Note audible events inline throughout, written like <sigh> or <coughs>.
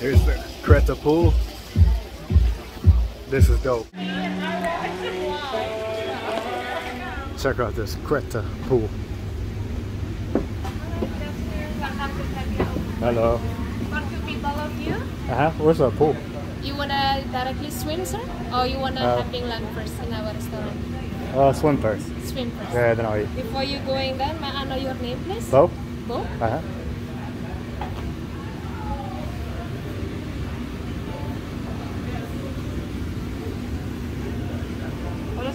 Here's the Cretya pool. This is dope. Check out this Cretya pool. Hello. People of you, Uh huh. Where's the pool? you wanna directly swim, sir, or you wanna Uh, having lunch first in our restaurant? Uh, swim first. Swim first. Yeah, then I'll eat. Before you going there, may I know your name, please? Beau? Beau. Uh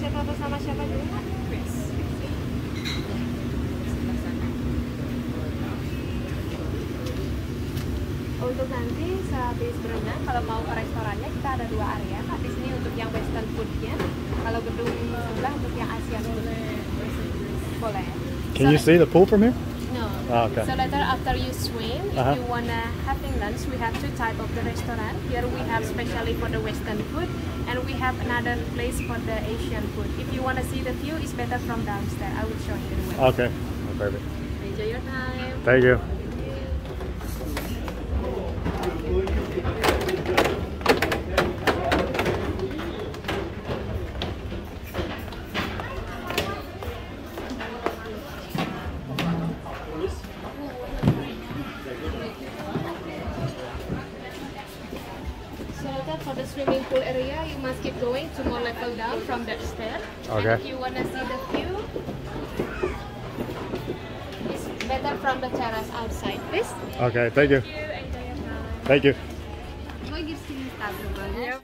siapa dulu? Untuk nanti sehabis berenang, kalau mau ke restorannya kita ada dua area. Di sini untuk yang western foodnya, kalau gedung sebelah untuk yang Asian food. Boleh. Can you see the pool from here? Ah, okay. So later after you swim, if Uh-huh. you wanna having lunch, we have two type of the restaurant. Here we have specially for the Western food, and we have another place for the Asian food. If you wanna see the view, it's better from downstairs. I will show you the way. Okay. Perfect. Enjoy your time. Thank you. So swimming pool area, you must keep going to more level down from that stair. Okay. And if you wanna see the view, it's better from the terrace outside, please. Okay. Thank you. Thank you. Enjoy your time. Thank you. Gue gitu sini stabil banget.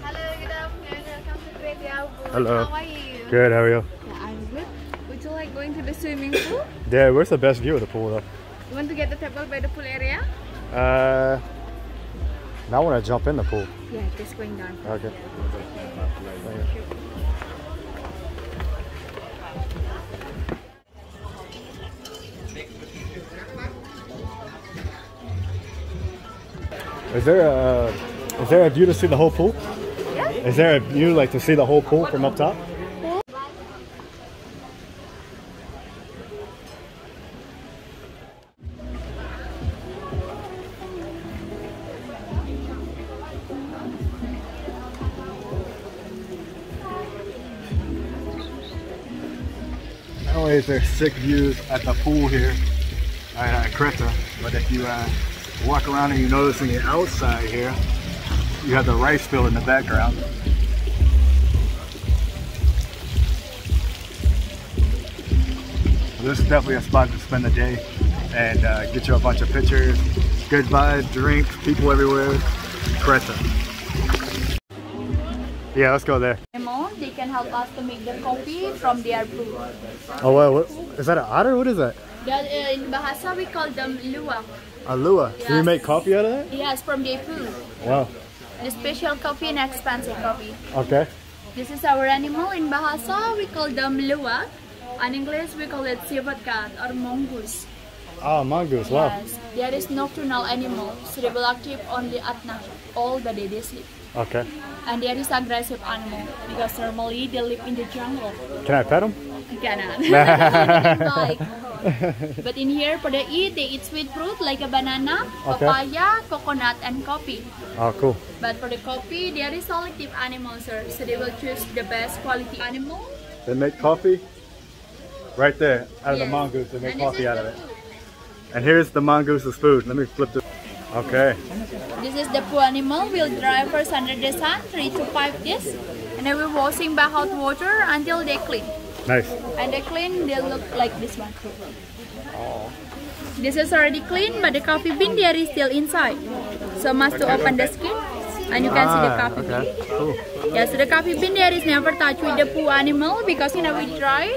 Hello, good afternoon. Welcome to Cretya Ubud. Hello. How are you? Good. How are you? The swimming pool? <coughs> Yeah. Where's the best view of the pool though? You want to get the table by the pool area? Uh, now I want to jump in the pool. Yeah, just going down. Okay. Is there a is there a view to see the whole pool? Yeah. Is there a view like to see the whole pool from up top? Not only is there sick views at the pool here at uh, Cretya, but if you uh, walk around and you notice on the outside here, you have the rice field in the background. This is definitely a spot to spend the day and uh, get you a bunch of pictures, good vibe, drinks, people everywhere. Cretya. Yeah, let's go there. They can help us to make the coffee from their brew. Oh, wow, what, is that an otter? What is that? That, uh, in Bahasa, we call them luwak. A lua. Do you make coffee out of that? Yes, from their food. Wow. The special coffee and expensive coffee. Okay. This is our animal. In Bahasa, we call them luwak. In English, we call it civet cat or mongoose. Oh, mongoose. Wow. Yes, there is nocturnal animal, so they will active only at night, all the day they sleep. Okay. And they there is aggressive animal because normally they live in the jungle. Can I pet them? You cannot. <laughs> like. <laughs> But in here, for the eat, they eat sweet fruit like a banana, Okay. papaya, coconut, and coffee. Oh, cool. But for the coffee, there is selective animals, sir. So they will choose the best quality animal. They make coffee right there out of the Yes. mongoose. They make And coffee out of it. And here's the mongoose's food. Let me flip this. Okay. This is the poo animal. We'll dry first under the sun, 3 to 5 days. And then we're washing by hot water until they clean. Nice. And they clean, they look like this one. Oh. This is already clean, but the coffee bean there is still inside. So must to open the skin, and you can see the Ah, coffee okay. bean. Cool. Yeah, so the coffee bean there is never touched with the poo animal because you know we dry,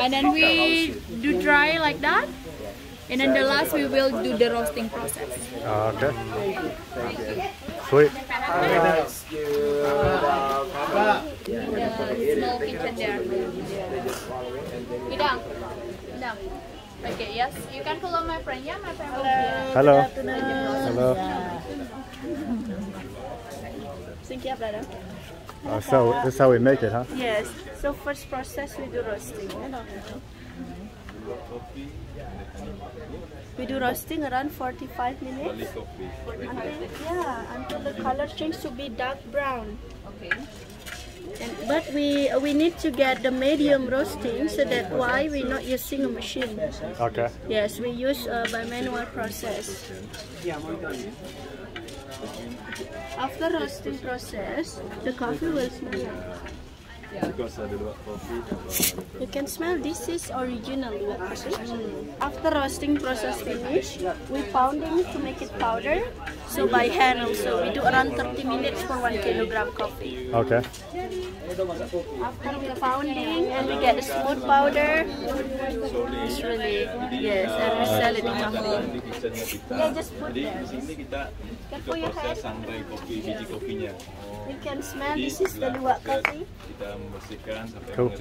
and then we do dry like that, and then the last we will do the roasting process. Okay. Sweet. The small kitchen there. Bidang. Bidang. Okay, yes, you can follow my friend. Yeah, my friend will be. Hello. Hello. Thank you, brother. Uh, so this is how we make it, huh? Yes. So first process we do roasting. We do roasting around 45 minutes. Until, yeah, until the color changes to be dark brown. Okay. And, but we we need to get the medium roasting, so that why we're not using a machine. Okay. Yes, we use uh, by manual process. After roasting process, the coffee will smell. You can smell this is original luwak coffee. After roasting process finish, we pounding to make it powder. So by hand also, we do around 30 minutes for one kilogram coffee. Okay. After we pounding and we get the smooth powder, it's really yes, and we sell it in coffee. Yeah, just put Jadi there. di sini Careful your head. sangrai kopi biji kopinya. You can smell this is the setelah luwak coffee. Membersihkan Cool.